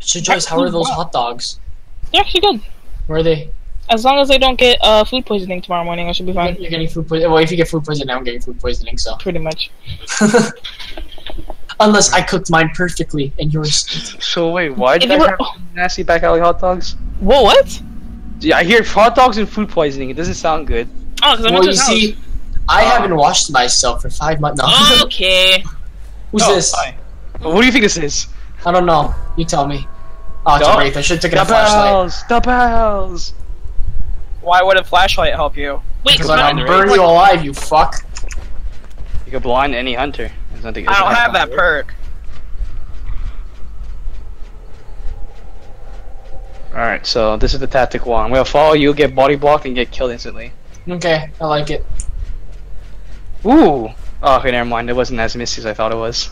So Joyce, how are those hot dogs? They're actually good. Where are they? As long as I don't get uh, food poisoning tomorrow morning, I should be fine. You're getting food poisoning. Well, if you get food poisoning, I'm getting food poisoning. So Pretty much. unless I cooked mine perfectly and yours. So wait, why If did you I were- have nasty back alley hot dogs? Whoa, what? Yeah, I hear hot dogs and food poisoning. It doesn't sound good. Oh, because I Well, went to you his see, house. I haven't washed myself for five months. No. Okay. Who's Oh, this? hi. What do you think this is? I don't know. You tell me. Oh, it's No. a wraith. I should have taken The a flashlight. bells! The bells! Why would a flashlight help you? Wait, Because come I'm gonna burn you alive, you fuck. You can blind any hunter. I don't have that perk. Alright, so this is the tactic one. I'm gonna follow you, get body blocked, and get killed instantly. Okay, I like it. Ooh! Oh, okay, never mind. It wasn't as misty as I thought it was.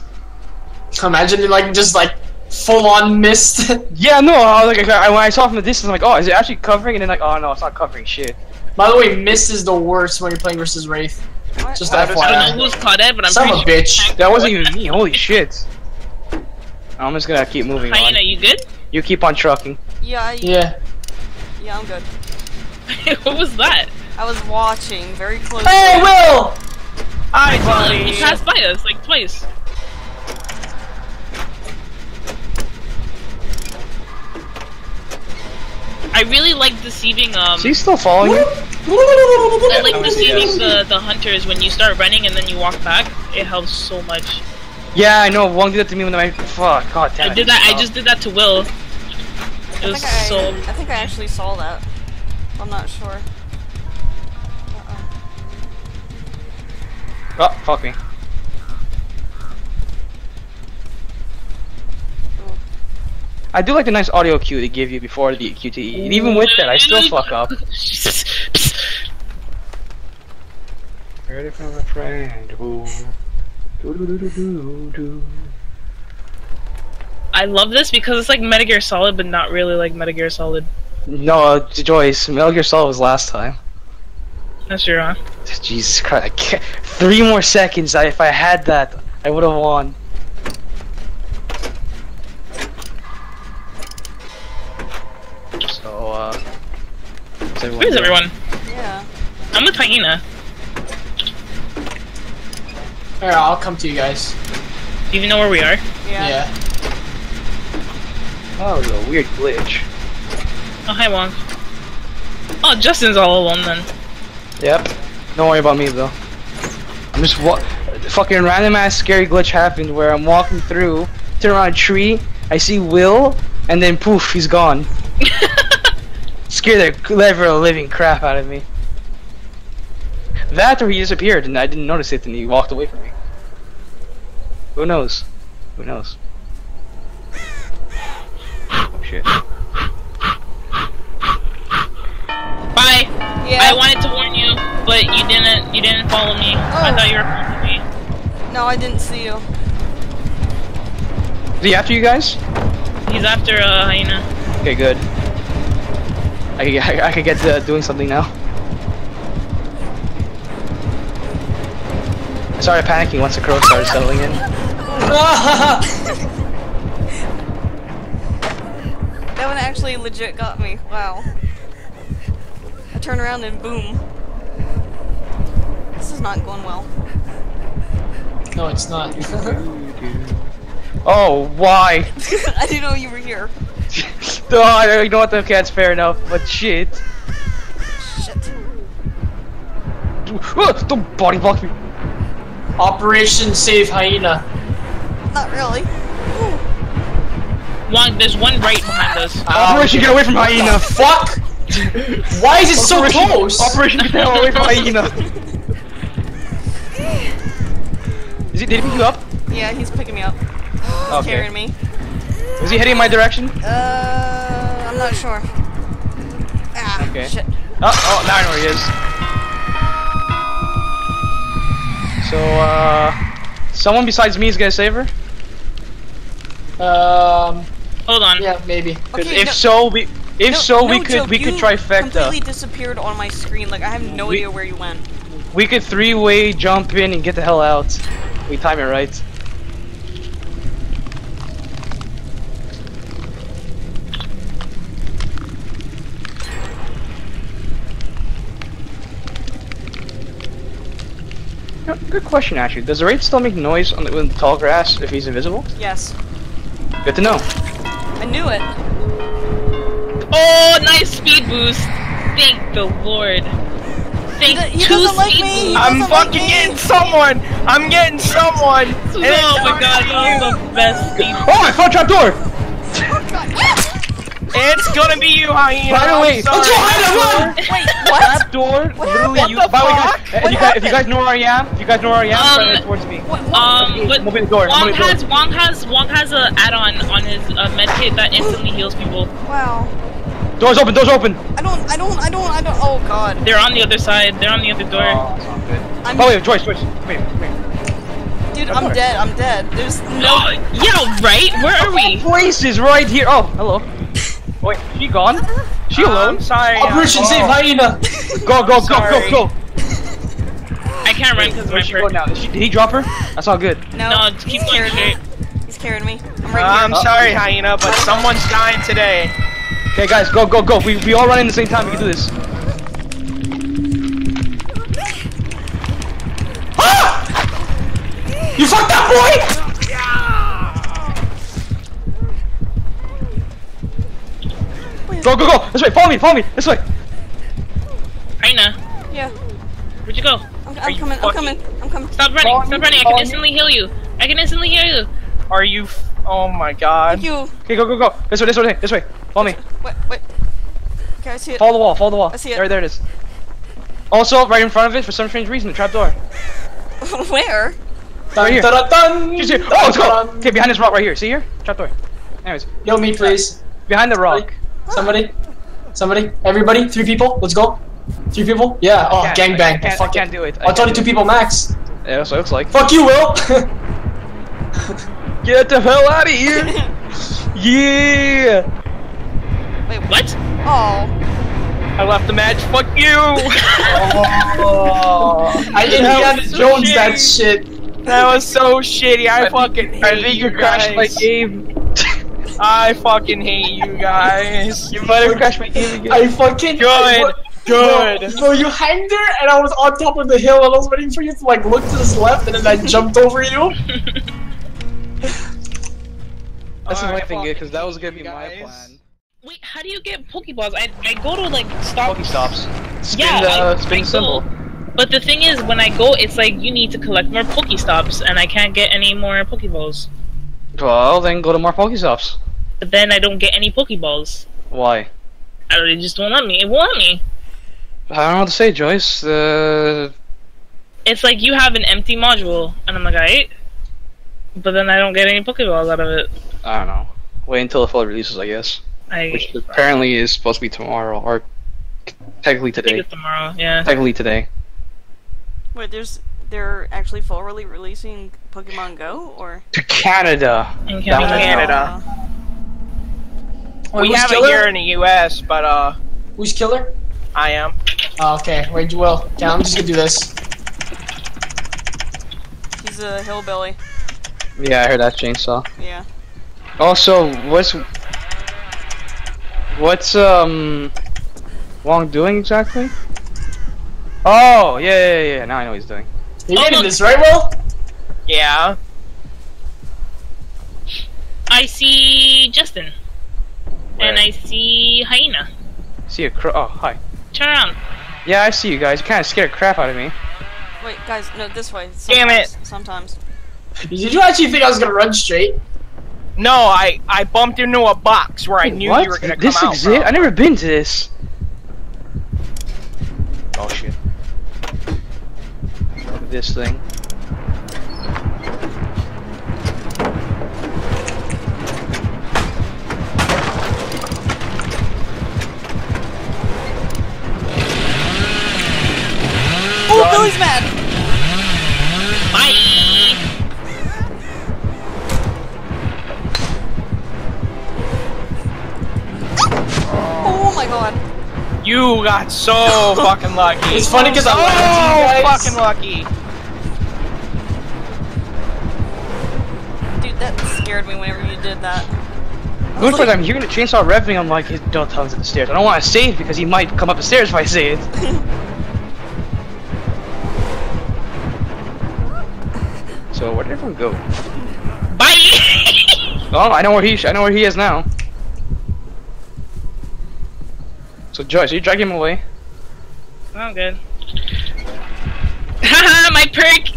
Imagine you like just like full on mist. Yeah, no, I was like, I, when I saw from the distance, I'm like, oh, is it actually covering? And then like, oh no, it's not covering shit. By the way, mist is the worst when you're playing versus wraith. What? Just Why that does- I don't know who's caught it, but I'm Son of pretty a sure. bitch. That wasn't even me. Holy shit! I'm just gonna keep moving on. Hyena, you good? You keep on trucking. Yeah, I- Yeah. yeah, I'm good. what was that? I was watching very closely. Hey, Will! Hi, He passed by us like twice. I really like deceiving um She's still following you. I like Oh, deceiving yes. the, the hunters when you start running and then you walk back. It helps so much. Yeah, I know. Wong did that to me when I. Fuck, god damn I it. did that. I Oh. just did that to Will. It I was think I, so. I think I actually saw that. I'm not sure. Uh-oh. Oh, fuck me. I do like the nice audio cue they give you before the QTE. And even with that, I still fuck up. Ready from a friend. Ooh. Do-do-do-do-do-do. I love this because it's like Metal Gear Solid, but not really like Metal Gear Solid. No, uh, Joyce, Metal Gear Solid was last time. That's your huh? Jesus Christ, I can't. Three more seconds, I, if I had that, I would have won. Where's everyone? Where's everyone? Yeah. I'm with Hyena. Alright, I'll come to you guys. Do you even know where we are? Yeah. Yeah. Oh, it was a weird glitch. Oh, hi, Wong. Oh, Justin's all alone then. Yep. Don't worry about me, though. I'm just what Fucking random ass scary glitch happened where I'm walking through, turn around a tree, I see Will, and then poof, he's gone. Scared the ever living crap out of me. That or he disappeared and I didn't notice it and he walked away from me. Who knows? Who knows? Oh shit. Bye. Yeah. I wanted to warn you, but you didn't. You didn't follow me. Oh. I thought you were following me. No, I didn't see you. Is he after you guys? He's after uh, hyena. Okay, good. I could, I, I could get to doing something now. I started panicking once the crow started settling in. That one actually legit got me. Wow. I turn around and boom. This is not going well. no, it's not. Oh, why? I didn't know you were here. oh, I- you know what? Okay, that's fair enough. But shit. Shit. Ah, Don't body block me. Operation Save Hyena. Not really. One. There's one right behind us. Operation Get Away from Hyena. Fuck! Why is it so Operation- close? Operation Get Away from Hyena. Is he, did he pick you up? Yeah, he's picking me up. He's Okay. carrying me. Was he heading my direction? Uh, I'm not sure. Ah, Okay. shit. Oh, oh, now I know where he is. So, uh, someone besides me is gonna save her? Um, Hold on. yeah, maybe. 'Cause Okay, if no- so, we if no- so, we no could joke, we could you trifecta. completely disappeared on my screen. Like I have no We- idea where you went. We could three-way jump in and get the hell out. We time it right. Good question actually. Does the wraith still make noise on the, with the tall grass if he's invisible? Yes. Good to know. I knew it. Oh, nice speed boost. Thank the Lord. Thank He two doesn't like speed me. boosts. I'm doesn't like fucking me. getting someone. I'm getting someone. Oh And it's oh my god, this is the best speed Oh, I found trap door! It's gonna be you, hyena. By the I'm way, sorry. let's go, hyena, run! Wait, what? Trap door, literally What you. the by the way, guys, if, you guys, if you guys know where I am, if you guys know where I am, Um, turn towards me. What, what? Um, Okay, but moving the door, Wong moving the has Wong has Wong has a add-on on his uh, med kit that instantly heals people. Wow. Doors open, doors open! I don't, I don't, I don't, I don't. Oh god. They're on the other side. They're on the other door. Oh, that's not good. I'm, Oh wait, Joyce, Joyce, come here, come here. dude, I'm dead. I'm dead. There's no. No, yeah, right. Where are we? Voice is right here. Oh, hello. Wait, she gone? She alone? I'm sorry. Uh, Operation I'm- Save Hyena! Go, go, go, sorry. go, go! I can't run because of my she go now? Did, she, did he drop her? That's not good. No. No, just keep he's going carrying straight. me. He's carrying me. I'm right uh, I'm here. sorry, hyena, but someone's dying today. Okay, guys, go, go, go. We, we all run in the same time. We can do this. Ah! You fucked that boy! Go, go, go! This way, follow me, follow me! This way! Hyena, Yeah. where'd you go? I'm, I'm you coming. I'm coming. I'm coming. Stop running! Follow Stop me, running! I follow can me. instantly heal you. I can instantly heal you. Are you? F- oh my god. Thank you. Okay, go, go, go! This way, this way, this way! Follow me. Wait, wait. Okay, I see it. Follow the wall, follow the wall. I see it. There, there it is. Also, right in front of it, for some strange reason, the trap door. Where? Dun, here. dun, dun, dun. She's here. Oh, let's go! Dun, dun. Okay, behind this rock right here. See here? Trap door. Anyways, Heal me, please. behind the rock. Somebody. Somebody. Everybody. Three people. Let's go. Three people. Yeah. Oh, I gangbang. I can't, I Fuck can't it. do it. I Oh, it's only can't two people max. Yeah, that's what it looks like. Fuck you, Will. Get the hell out of here! yeah! Wait, what? What? Oh. I left the match. Fuck you. Oh. I didn't Indiana so Jones that shit. that was so shitty. I, fucking hate I think you crashed my game. I fucking hate you guys. You might have crashed my game again. I fucking Good. Good. No, you hang there, and I was on top of the hill, and I was waiting for you to like look to this left, and then I jumped over you. That's the only thing good, because that was gonna be you my plan. Wait, how do you get Pokeballs? I I go to like stop. Pokestops. Spin Yeah, the I- uh, spin I symbol. go- But the thing is, when I go, it's like you need to collect more Pokestops, and I can't get any more Pokeballs. Well, then go to more Pokestops. But then I don't get any Pokeballs. Why? I don't, it just won't let me. It won't let me. I don't know what to say, Joyce. Uh, It's like you have an empty module, and I'm like, alright. But then I don't get any Pokeballs out of it. I don't know. Wait until the full releases, I guess. I Which apparently is supposed to be tomorrow, or technically I think today. it's tomorrow. Yeah. Technically today. Wait, there's they're actually fully releasing Pokemon Go or To Canada. In That was- Canada. Canada. Wait, we who's have it killer? here in the U.S., but uh, Who's killer? I am. Oh, okay, wait, you Will. Okay, I'm just gonna do this. He's a hillbilly. Yeah, I heard that chainsaw. Yeah. Also, what's what's um Wong doing exactly? Oh, yeah, yeah, yeah. Now I know what he's doing. You Oh, getting this, right, Will? Yeah. I see Justin. And I see Hyena. See a crow. Oh, hi. Turn around. Yeah, I see you guys. You kind of scared the crap out of me. Wait, guys, no, this way. Damn it. Sometimes. Sometimes. Did you actually think I was gonna run straight? No, I I bumped into a box where I knew what? you were gonna come this out. exist? from. I never been to this. Oh shit. This thing. You got so fucking lucky. It's funny 'cause I so lied to you guys. fucking lucky. Dude, that scared me whenever you did that. Good for them. You're gonna chainsaw revving. I'm like, don't tell him to the stairs. I don't want to say it because he might come up the stairs if I say it. did everyone go? Bye! Oh, I know where he. I know where he is now. So Joyce, you drag him away. I'm good. Haha, my perk!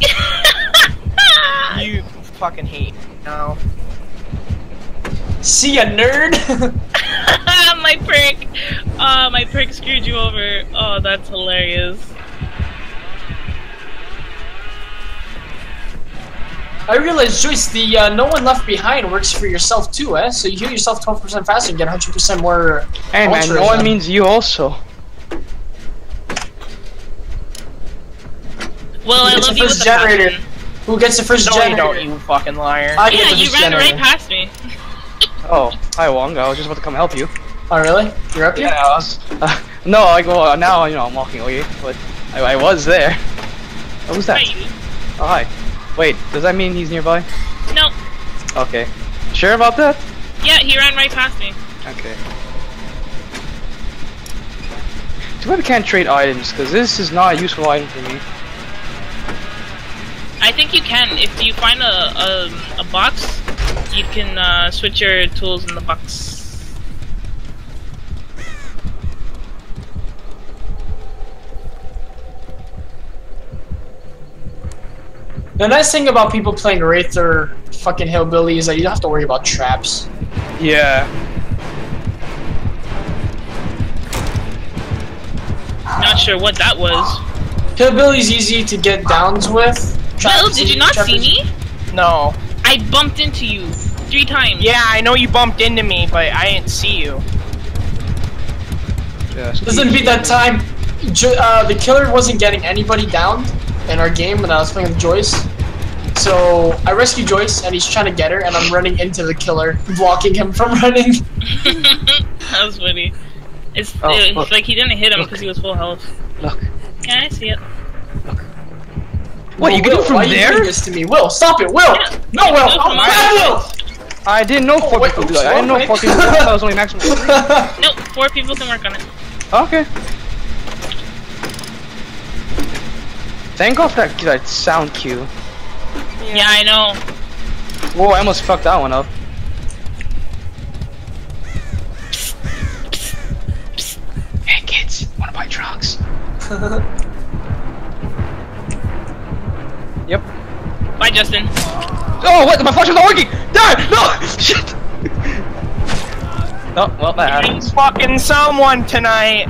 You fucking hate. No. See ya, nerd. my perk! Uh, my perk screwed you over. Oh, that's hilarious. I realize, Joyce, the uh, no one left behind works for yourself too, eh? So you heal yourself 12% faster and get 100% more. Hey man, no one means you also. Well, I It's love the you with first the generator. passion. Who gets the first No, you generator? don't, you fucking liar. I get Yeah, the you first ran right past me. Oh, hi Wong. I was just about to come help you. Oh, really? You're up here? Yeah, I was. Uh, no, like well now you know I'm walking away, but I, I was there. What was that? Hi. Oh hi. Wait, does that mean he's nearby? No. Okay. Sure about that? Yeah, he ran right past me. Okay. Too bad we can't trade items, because this is not a useful item for me. I think you can. If you find a a, a box, you can uh, switch your tools in the box. The nice thing about people playing Wraith or fucking Hillbilly is that you don't have to worry about traps. Yeah. Not sure what that was. Hillbilly's easy to get downs with. Well, did you not see me? No. I bumped into you three times. Yeah, I know you bumped into me, but I didn't see you. yeah Doesn't beat that time. Uh, the killer wasn't getting anybody down in our game when I was playing with Joyce. So I rescue Joyce and he's trying to get her, and I'm running into the killer, blocking him from running. that was funny. It's, Oh, it's like he didn't hit him because he was full health. Look. Yeah, I see it. Look. What, you can Will, do it from why you there? doing this to me? Will, stop it! Will! Yeah. No, You Will! can do it Oh, my my Will! I didn't know four Oh, wait, people do oops, that. I didn't know four people do that. That was only maximum. three. Nope, four people can work on it. Okay. Thank God for that, that sound cue. Yeah, I know. Whoa, I almost fucked that one up. Hey kids, wanna buy drugs? Yep. Bye, Justin. Oh, what? My flashlight's not working! Die! No! Shit! Oh, well, that happens. Fucking someone tonight.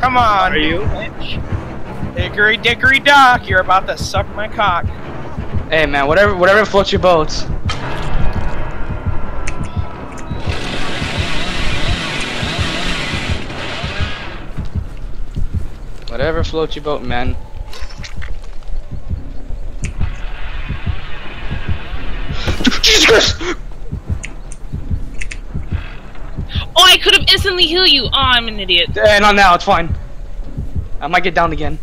Come on. Are you? bitch. Hickory dickory dock, you're about to suck my cock. Hey man, whatever whatever floats your boat. Whatever floats your boat, man. Jesus Christ! Oh, I could have instantly healed you. Oh, I'm an idiot. Eh, not now, it's fine. I might get down again.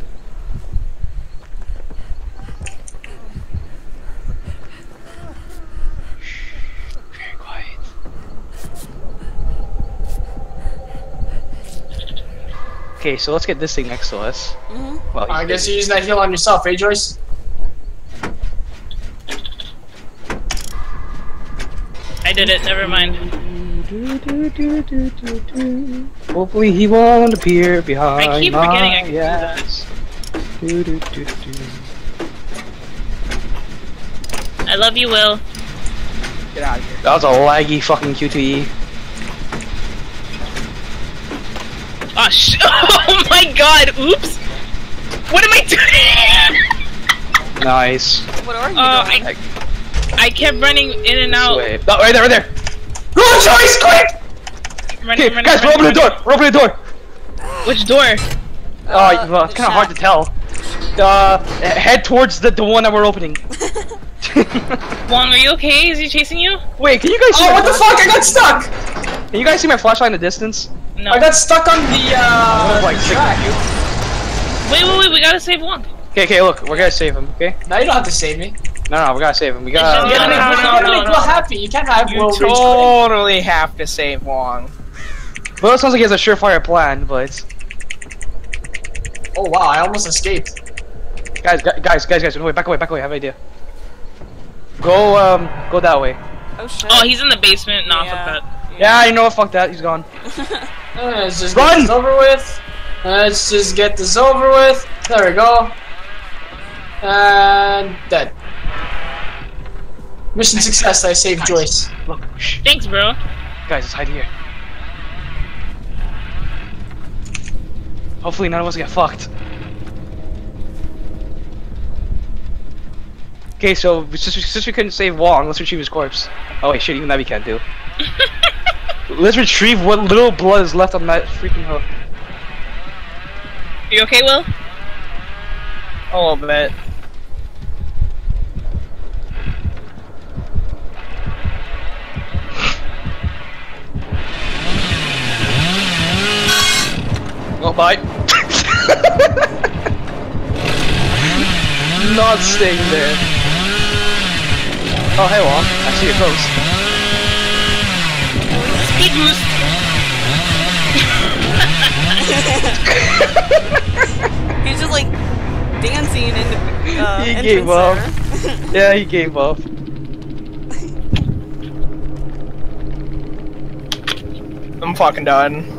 Okay, so let's get this thing next to us. Mhm. Well, I guess you're using that heal on yourself, eh, Joyce? I did it. Never mind. Hopefully he won't appear behind I keep forgetting I can. Do, do. I love you, Will. Get out of here. That was a laggy fucking QTE. Oh, sh- oh my god. Oops. What am I doing? Nice. What are you Oh, doing? I, I kept running in and out. Wait. Oh, right there, right there. Run, Joyce, quick! Running, Okay, running, guys, we're opening the door. running. We're opening the door. Which door? Oh, Uh, well, it's kind of hard to tell. Uh, head towards the, the one that we're opening. Wong, are you okay? Is he chasing you? Wait, can you guys see Oh, my what the fuck? I got stuck! Can you guys see my flashlight in the distance? No. I got stuck on the, uh, like track. Wait, wait, wait. We gotta save Wong. Okay, okay, look, we're gonna save him. Okay? Now you don't have to save me. No, no, we gotta save him. We gotta. You No, gotta no, make, no, you gotta no, no. Happy. You can't have You Will rage totally have to save Wong. Well, it sounds like he has a surefire plan, but Oh wow, I almost escaped. guys, gu- guys, guys, guys, wait, back away, back away. I have an idea. Go, um, go that way. Oh shit. Oh, he's in the basement. Nah, Yeah. fuck that. Yeah, you know what? Fuck that. He's gone. Uh, Let's just Run! get this over with. Let's just get this over with. There we go. And dead. Mission success. I saved Joyce. Look, shh. Thanks, bro. Guys, let's hide here. Hopefully none of us get fucked. Okay, so since we, since we couldn't save Wong, let's retrieve his corpse. Oh wait, shit, even that we can't do. let's retrieve what little blood is left on that freaking hook. You okay, Will? A little bit. Oh, bye. Not staying there. Oh, hey, Wong. I see your ghost. Speed boost. He's just like dancing in the uh, He entrance gave up. Yeah, he gave up. I'm fucking done.